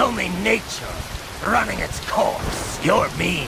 It's only nature running its course. You're mean.